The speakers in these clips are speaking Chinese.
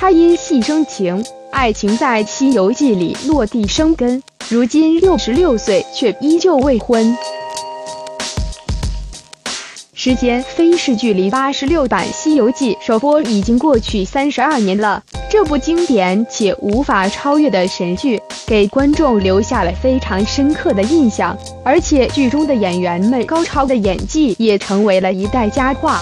他因戏生情，爱情在《西游记》里落地生根，如今六十六岁却依旧未婚。时间飞逝，距离八十六版《西游记》首播已经过去三十二年了。这部经典且无法超越的神剧，给观众留下了非常深刻的印象，而且剧中的演员们高超的演技也成为了一代佳话。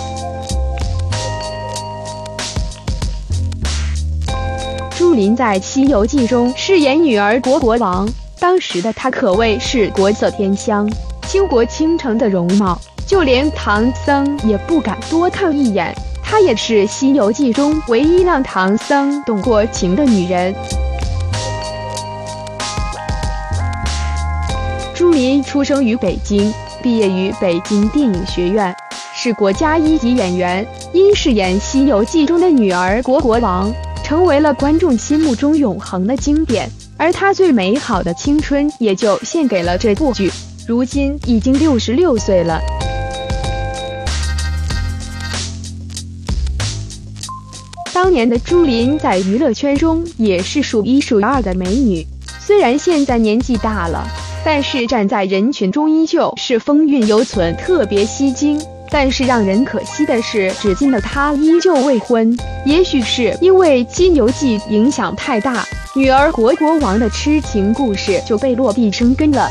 朱琳在《西游记》中饰演女儿国国王，当时的她可谓是国色天香，倾国倾城的容貌。就连唐僧也不敢多看一眼，她也是《西游记》中唯一让唐僧动过情的女人。朱琳出生于北京，毕业于北京电影学院，是国家一级演员。因饰演《西游记》中的女儿国国王，成为了观众心目中永恒的经典。而她最美好的青春，也就献给了这部剧。如今已经六十六岁了。当年的朱琳在娱乐圈中也是数一数二的美女，虽然现在年纪大了，但是站在人群中依旧是风韵犹存，特别吸睛。但是让人可惜的是，至今的他依旧未婚。也许是因为《西游记》影响太大，女儿国国王的痴情故事就被落地生根了。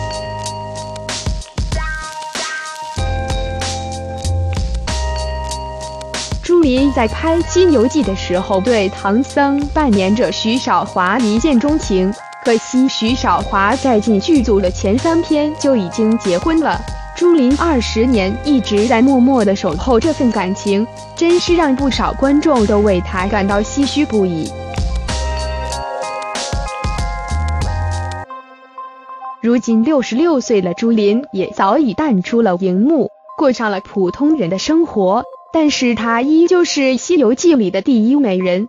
朱琳在拍《西游记》的时候，对唐僧扮演者徐少华一见钟情。可惜徐少华在进剧组的前三天就已经结婚了。朱琳二十年一直在默默的守候这份感情，真是让不少观众都为她感到唏嘘不已。如今六十六岁的朱琳也早已淡出了荧幕，过上了普通人的生活。但是她依旧是《西游记》里的第一美人。